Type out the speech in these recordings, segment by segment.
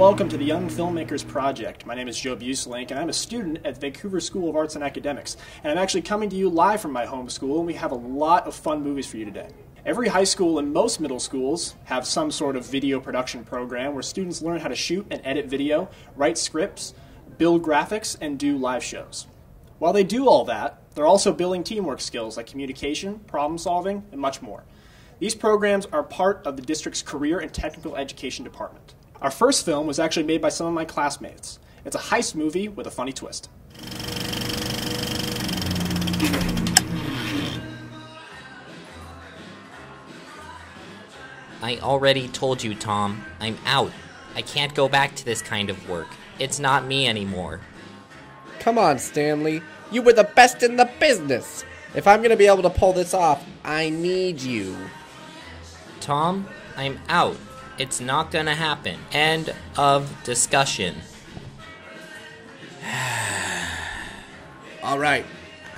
welcome to the Young Filmmakers Project. My name is Joe Beuselinck, and I'm a student at Vancouver School of Arts and Academics. And I'm actually coming to you live from my home school, and we have a lot of fun movies for you today. Every high school and most middle schools have some sort of video production program where students learn how to shoot and edit video, write scripts, build graphics, and do live shows. While they do all that, they're also building teamwork skills like communication, problem solving, and much more. These programs are part of the district's Career and Technical Education Department. Our first film was actually made by some of my classmates. It's a heist movie with a funny twist. I already told you, Tom. I'm out. I can't go back to this kind of work. It's not me anymore. Come on, Stanley. You were the best in the business. If I'm gonna be able to pull this off, I need you. Tom, I'm out. It's not gonna happen. End of discussion. All right.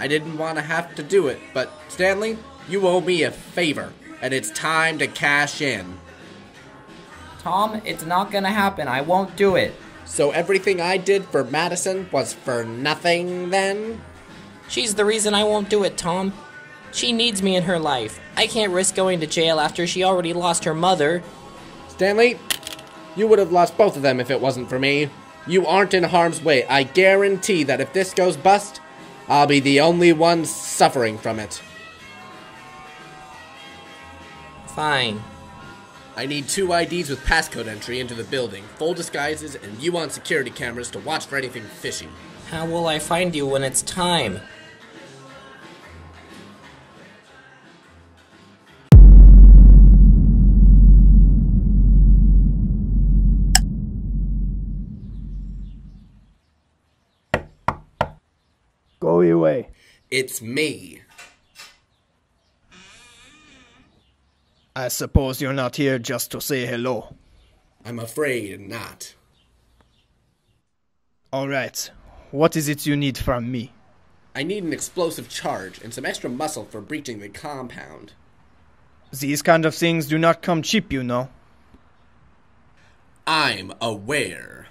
I didn't want to have to do it, but Stanley, you owe me a favor, and it's time to cash in. Tom, it's not gonna happen. I won't do it. So everything I did for Madison was for nothing then? She's the reason I won't do it, Tom. She needs me in her life. I can't risk going to jail after she already lost her mother. Stanley, you would have lost both of them if it wasn't for me. You aren't in harm's way. I guarantee that if this goes bust, I'll be the only one suffering from it. Fine. I need two IDs with passcode entry into the building, full disguises, and you on security cameras to watch for anything fishy. How will I find you when it's time? It's me. I suppose you're not here just to say hello. I'm afraid not. Alright, what is it you need from me? I need an explosive charge and some extra muscle for breaching the compound. These kind of things do not come cheap, you know. I'm aware.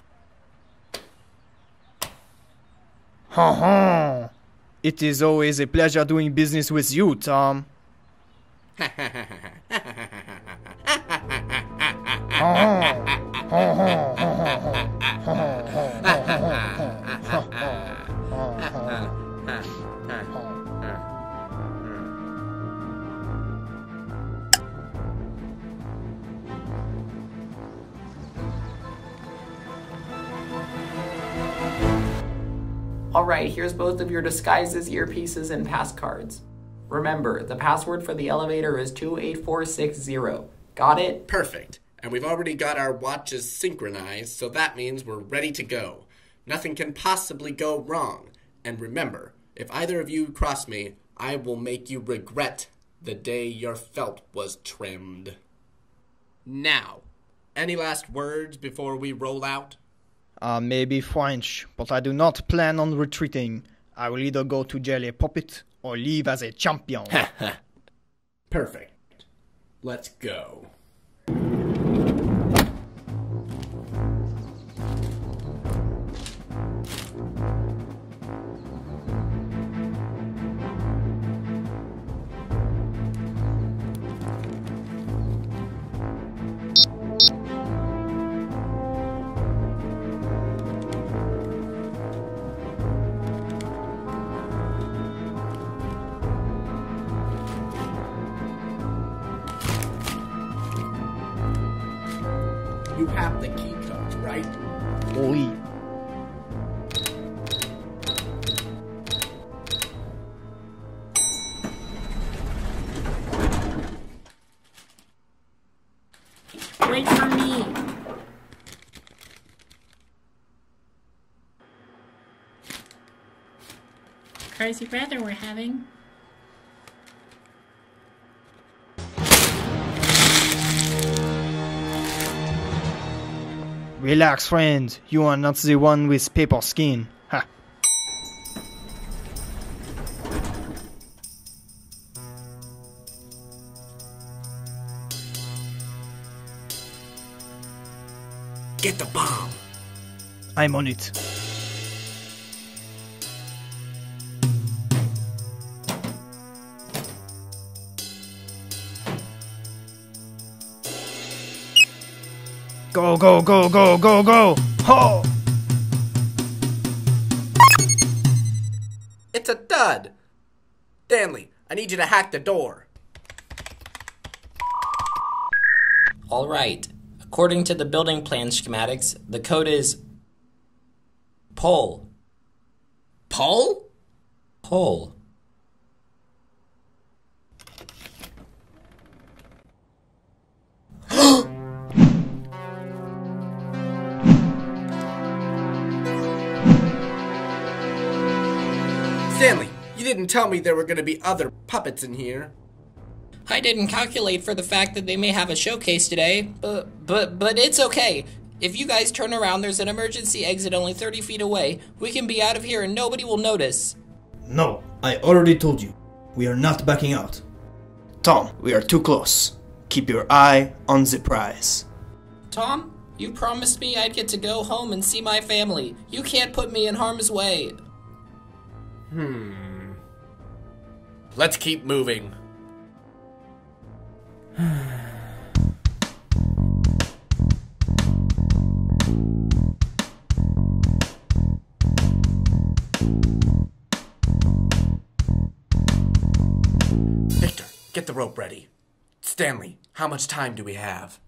Ha ha! It is always a pleasure doing business with you, Tom. Alright, here's both of your disguises, earpieces, and pass cards. Remember, the password for the elevator is 28460. Got it? Perfect. And we've already got our watches synchronized, so that means we're ready to go. Nothing can possibly go wrong. And remember, if either of you cross me, I will make you regret the day your felt was trimmed. Now, any last words before we roll out? Uh, maybe French, but I do not plan on retreating. I will either go to jail a puppet or leave as a champion. Perfect. Let's go. Crazy weather we're having. Relax, friend. You are not the one with paper skin. Ha. Get the bomb. I'm on it. Go, go, go, go, go, go! Ho! It's a dud. Stanley, I need you to hack the door. All right. According to the building plan schematics, the code is pole. Paul? Pole. Didn't tell me there were going to be other puppets in here. I didn't calculate for the fact that they may have a showcase today, but but but it's okay. If you guys turn around, there's an emergency exit only 30 feet away. We can be out of here and nobody will notice. No, I already told you. We are not backing out. Tom, we are too close. Keep your eye on the prize. Tom, you promised me I'd get to go home and see my family. You can't put me in harm's way. Hmm. Let's keep moving. Victor, get the rope ready. Stanley, how much time do we have?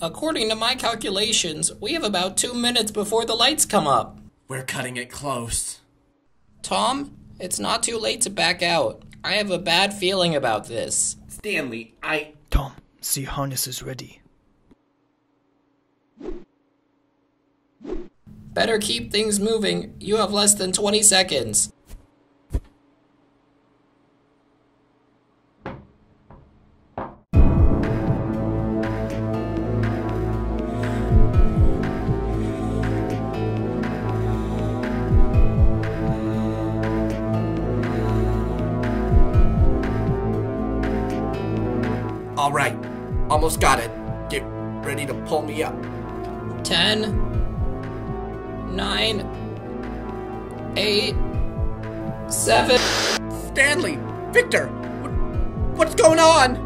According to my calculations, we have about two minutes before the lights come up. We're cutting it close. Tom, it's not too late to back out. I have a bad feeling about this. Stanley, I. Tom, see harness is ready. Better keep things moving. You have less than 20 seconds. 10, 9, 8, 7. Stanley, Victor, what, what's going on?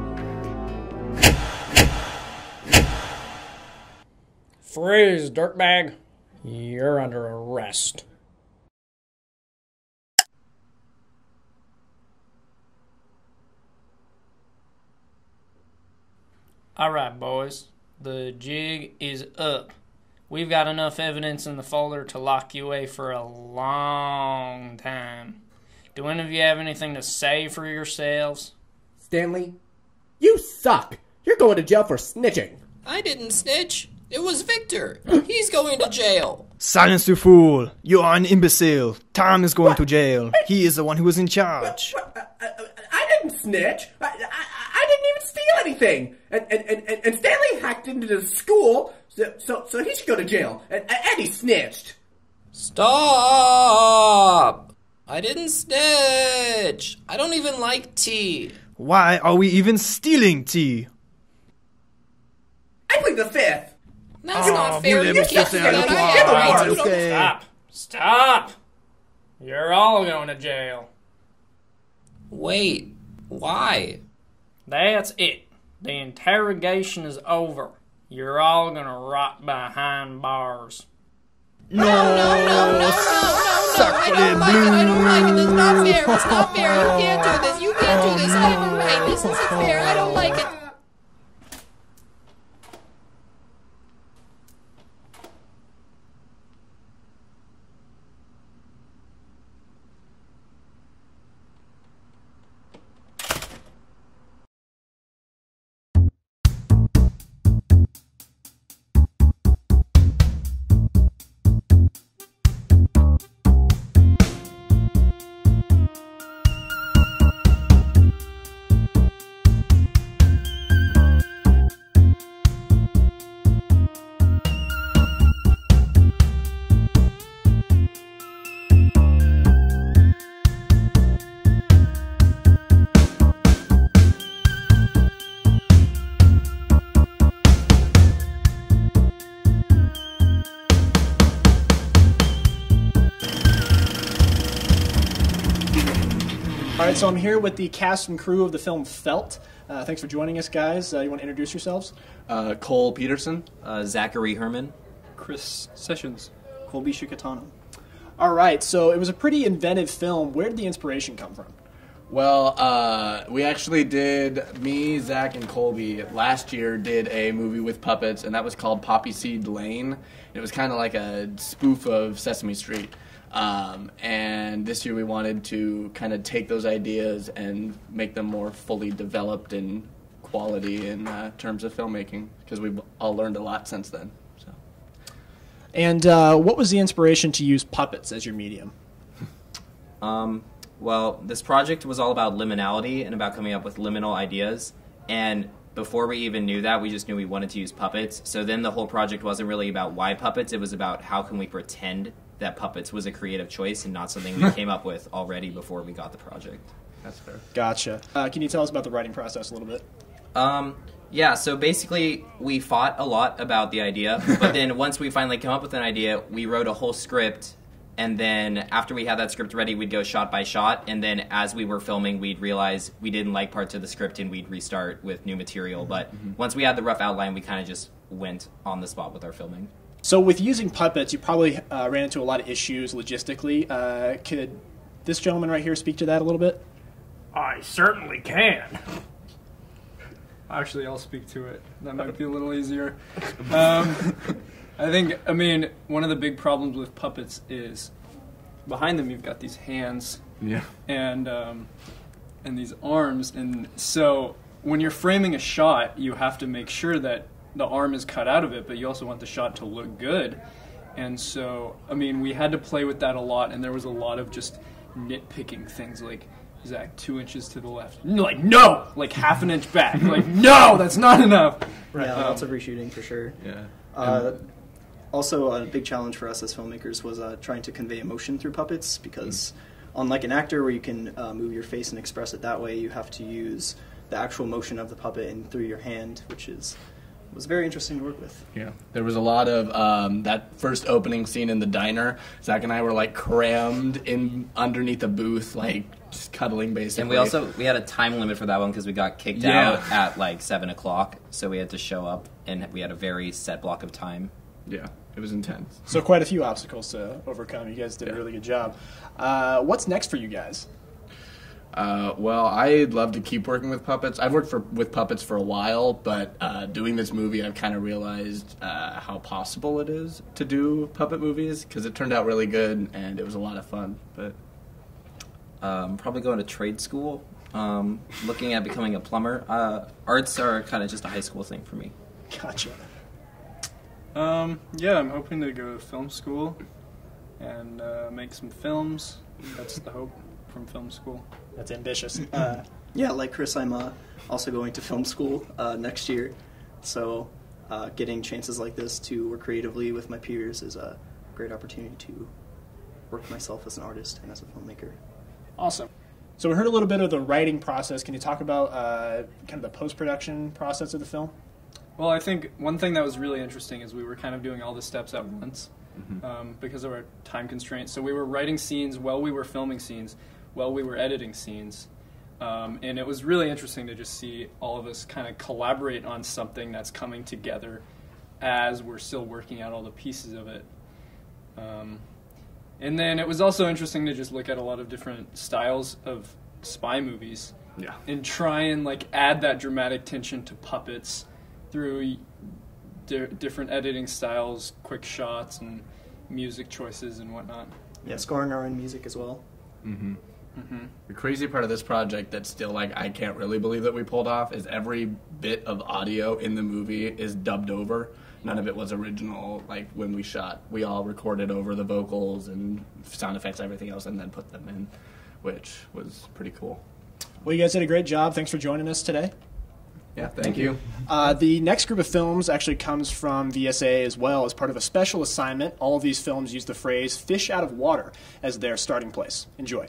Freeze, dirtbag. You're under arrest. Alright, boys. The jig is up. We've got enough evidence in the folder to lock you away for a long time. Do any of you have anything to say for yourselves? Stanley, you suck. You're going to jail for snitching. I didn't snitch. It was Victor. He's going to jail. Silence, you fool! You are an imbecile. Tom is going to jail. He is the one who was in charge. I, I, uh, uh, uh, I didn't snitch. I, I, I didn't even steal anything. And, and, and, and Stanley hacked into the school, so, so, so he should go to jail. And, and he snitched. Stop! I didn't snitch. I don't even like tea. Why are we even stealing tea? I plead the fifth. That's Oh, not fair. You can't que do c'est that. à I la can't fois? Okay. Stop! Stop! You're all going to jail. Wait, why? That's it. The interrogation is over. You're all gonna rot behind bars. No, no, no, no, no, no, no. I don't like it. I don't like it. It's not fair. It's not fair. You can't do this. You can't do this. It's not even right. This isn't fair. I don't like it. So I'm here with the cast and crew of the film Felt. Uh, thanks for joining us, guys. Uh, you want to introduce yourselves? Uh, Cole Peterson. Uh, Zachary Herman. Chris Sessions. Colby Shikatano. All right, so it was a pretty inventive film. Where did the inspiration come from? Well, uh, we actually did, me, Zach, and Colby last year did a movie with puppets, and that was called Poppy Seed Lane. It was kind of like a spoof of Sesame Street. Um, and this year we wanted to kind of take those ideas and make them more fully developed in quality in uh, terms of filmmaking, because we've all learned a lot since then. So. And uh, what was the inspiration to use puppets as your medium? Um, well, this project was all about liminality and about coming up with liminal ideas. And before we even knew that, we just knew we wanted to use puppets. So then the whole project wasn't really about why puppets, it was about how can we pretend that puppets was a creative choice and not something we came up with already before we got the project. That's fair. Gotcha. Uh, can you tell us about the writing process a little bit? Um, yeah, so basically, we fought a lot about the idea, but then once we finally came up with an idea, we wrote a whole script, and then after we had that script ready, we'd go shot by shot, and then as we were filming, we'd realize we didn't like parts of the script, and we'd restart with new material. But once we had the rough outline, we kind of just went on the spot with our filming. So, with using puppets, you probably uh, ran into a lot of issues logistically. Uh, could this gentleman right here speak to that a little bit? I certainly can. Actually, I'll speak to it. That might be a little easier. Um, I think, I mean, one of the big problems with puppets is behind them you've got these hands Yeah. and um, and these arms, and so when you're framing a shot, you have to make sure that the arm is cut out of it, but you also want the shot to look good. And so, I mean, we had to play with that a lot, and there was a lot of just nitpicking things like. Zach, two inches to the left. And you're like, no! Like half an inch back. like, no, that's not enough. Yeah, Um, lots of reshooting for sure. Yeah. Uh, also, a big challenge for us as filmmakers was uh, trying to convey emotion through puppets because, unlike an actor where you can uh, move your face and express it that way, you have to use the actual motion of the puppet and through your hand, which is was very interesting to work with. Yeah, there was a lot of um, that first opening scene in the diner. Zach and I were like crammed in underneath a booth, like just cuddling basically. And we also we had a time limit for that one because we got kicked Yeah. out at like seven o'clock, so we had to show up, and we had a very set block of time. yeah, it was intense. So, quite a few obstacles to overcome. You guys did a really good job. Uh, what's next for you guys? Uh, well, I'd love to keep working with puppets. I've worked for with puppets for a while, but uh, doing this movie, I've kind of realized uh, how possible it is to do puppet movies because it turned out really good and it was a lot of fun. But Um, probably going to trade school. Um, looking at becoming a plumber. Uh, arts are kind of just a high school thing for me. Gotcha. Um, yeah, I'm hoping to go to film school and uh, make some films. That's the hope from film school. That's ambitious. Uh, Yeah, like Chris, I'm uh, also going to film school uh, next year, so uh, getting chances like this to work creatively with my peers is a great opportunity to work myself as an artist and as a filmmaker. awesome. So, we heard a little bit of the writing process. Can you talk about uh, kind of the post production process of the film? Well, I think one thing that was really interesting is we were kind of doing all the steps at once um, because of our time constraints. So we were writing scenes while we were filming scenes, while we were editing scenes. Um, and it was really interesting to just see all of us kind of collaborate on something that's coming together as we're still working out all the pieces of it. Um, and then it was also interesting to just look at a lot of different styles of spy movies yeah, and try and like add that dramatic tension to puppets through di- different editing styles, quick shots, and music choices and whatnot. Yeah, scoring our own music as well. Mm-hmm. The crazy part of this project that still like I can't really believe that we pulled off is every bit of audio in the movie is dubbed over. None of it was original. Like when we shot, we all recorded over the vocals and sound effects, everything else, and then put them in, which was pretty cool. Well, you guys did a great job. Thanks for joining us today. Yeah, thank, you. Uh, the next group of films actually comes from VSA as well as part of a special assignment. All of these films use the phrase fish out of water as their starting place. Enjoy.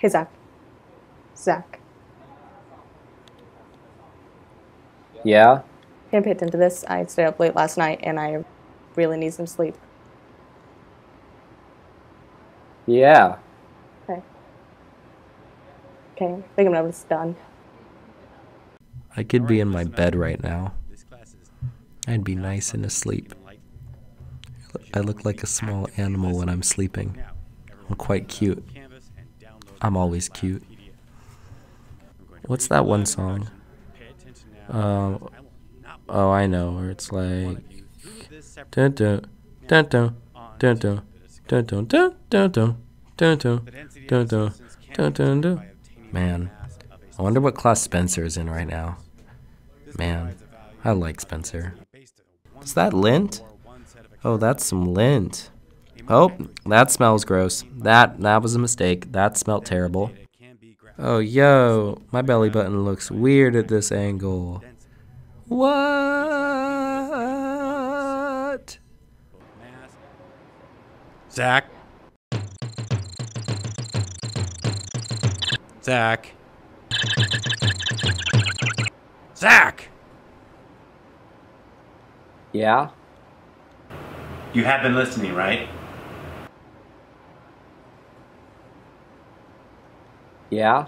Hey, Zach. Zach. Yeah? Can't pay attention to this. I stayed up late last night and I really need some sleep. Yeah. Okay. Okay, I think I'm almost done. I could be in my bed right now. I'd be nice and asleep. I look like a small animal when I'm sleeping. I'm quite cute. I'm always cute. What's that one song? Uh, oh, I know, where it's like. Man, I wonder what class Spencer is in right now. Man, I like Spencer. Is that lint? Oh, that's some lint. Oh, that smells gross. That that was a mistake. That smelled terrible. Oh, yo, my belly button looks weird at this angle. What? Zach. Zach. Zach. Yeah? You have been listening, right? Yeah?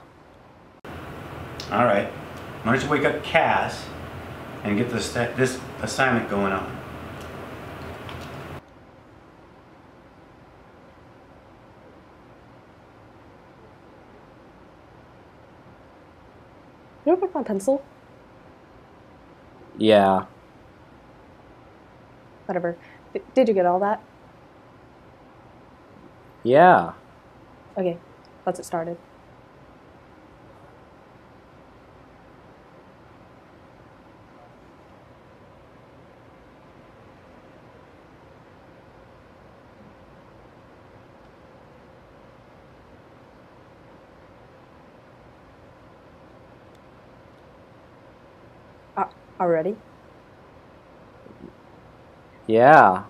All right. Why don't you wake up Cass and get this this assignment going on? You ever pick my pencil? Yeah. Whatever. D- did you get all that? Yeah. Okay, let's get started. Uh, already? Yeah.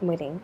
I'm waiting.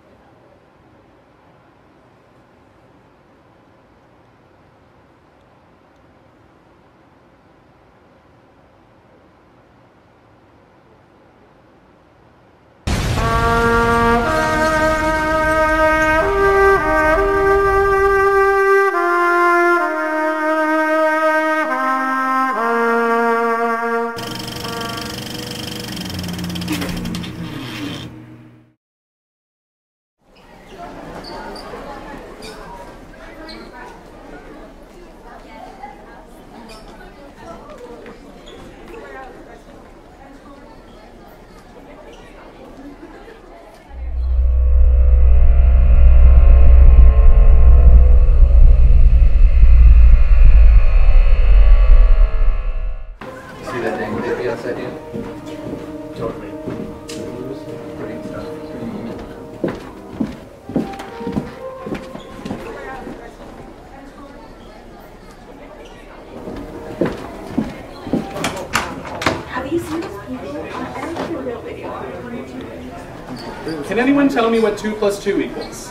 Tell me what 2 plus 2 equals?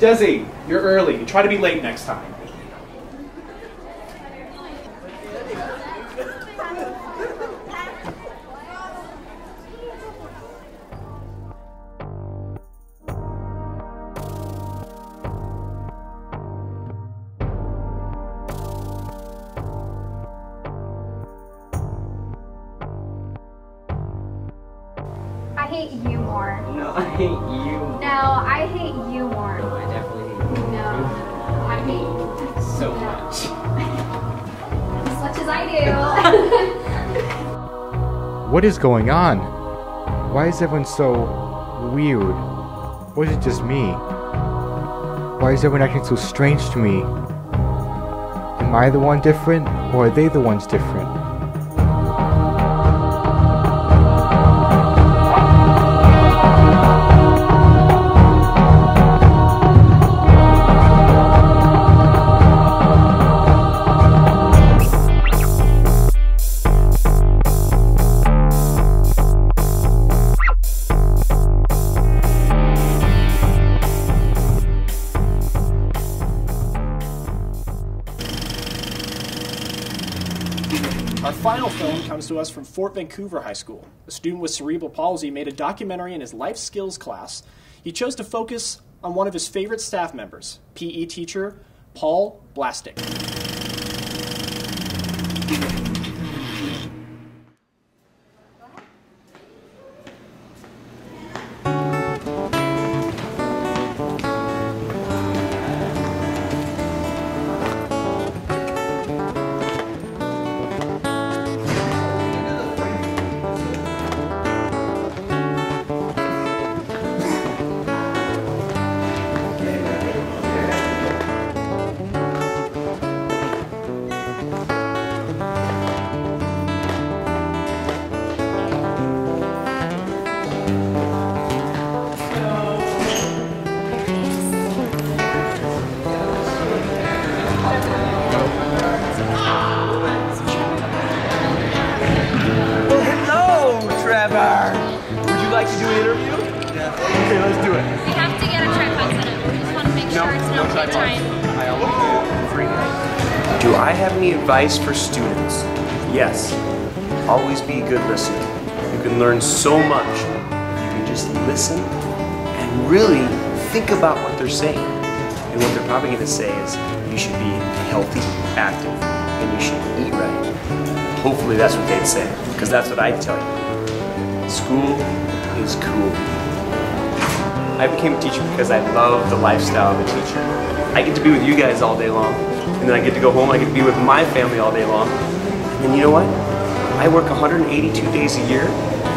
Desi, you're early. Try to be late next time. Hate you more. No, I hate you. No, I hate you more. I definitely hate you. No, I hate you you so much. as much as I do. What is going on? Why is everyone so weird? Or is it just me? Why is everyone acting so strange to me? Am I the one different, or are they the ones different? Our final film comes to us from Fort Vancouver High School. A student with cerebral palsy made a documentary in his life skills class. He chose to focus on one of his favorite staff members, PE teacher Paul Blastic. Advice for students? Yes. Always be a good listener. You can learn so much. You can just listen and really think about what they're saying. And what they're probably going to say is you should be healthy, active, and you should eat right. Hopefully that's what they'd say, because that's what I'd tell you. School is cool. I became a teacher because I love the lifestyle of a teacher. I get to be with you guys all day long, and then I get to go home, I get to be with my family all day long. And you know what? I work 182 days a year,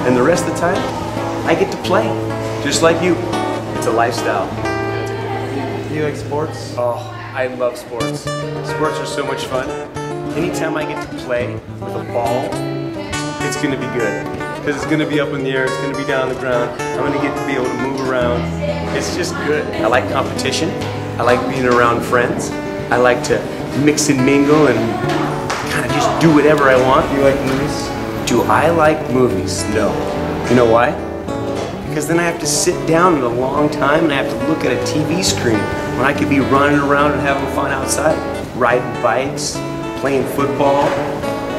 and the rest of the time, I get to play, just like you. It's a lifestyle. Do you like sports? Oh, I love sports. Sports are so much fun. Anytime I get to play with a ball, it's gonna be good. Because it's gonna be up in the air, it's gonna be down on the ground. I'm gonna get to be able to move around. It's just good. I like competition. I like being around friends. I like to mix and mingle and kind of just do whatever I want. Do you like movies? Do I like movies? No. You know why? Because then I have to sit down in a long time and I have to look at a TV screen when I could be running around and having fun outside. Riding bikes, playing football,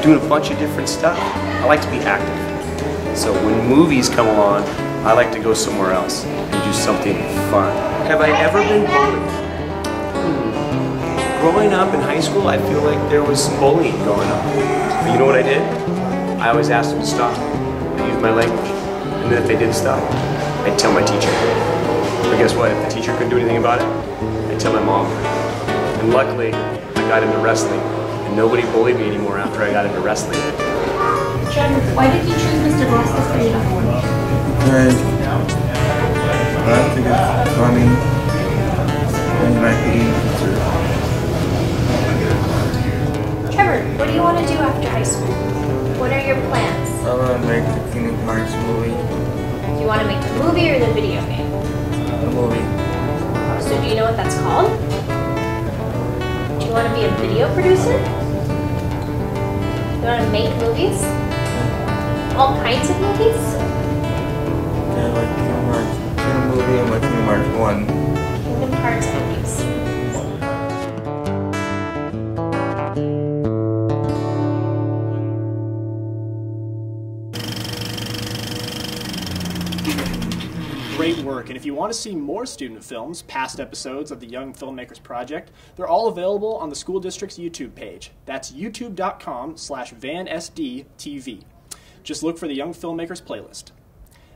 doing a bunch of different stuff. I like to be active. So when movies come along, I like to go somewhere else and do something fun. Have I ever been bullied? Growing up in high school, I feel like there was some bullying going on. But you know what I did? I always asked them to stop. I used my language. And then if they didn't stop, I'd tell my teacher. But guess what? If the teacher couldn't do anything about it, I'd tell my mom. And luckily, I got into wrestling. And nobody bullied me anymore after I got into wrestling. Trevor, why did you choose Mr. Glasses for your uniform? Because I think it's funny and like eating what do you want to do after high school? What are your plans? I want to make the Kingdom Hearts movie. Do you want to make the movie or the video game? The movie. So do you know what that's called? Do you want to be a video producer? You want to make movies? All kinds of movies? Yeah, like Kingdom Hearts. Kingdom movie and like Kingdom Hearts 1. Kingdom Hearts movies. Great work. And if you want to see more student films, past episodes of the Young Filmmakers Project, they're all available on the school district's YouTube page. That's youtube.com slash vansdtv. Just look for the Young Filmmakers playlist.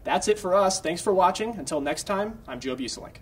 That's it for us. Thanks for watching. Until next time, I'm Joe Beuselinck.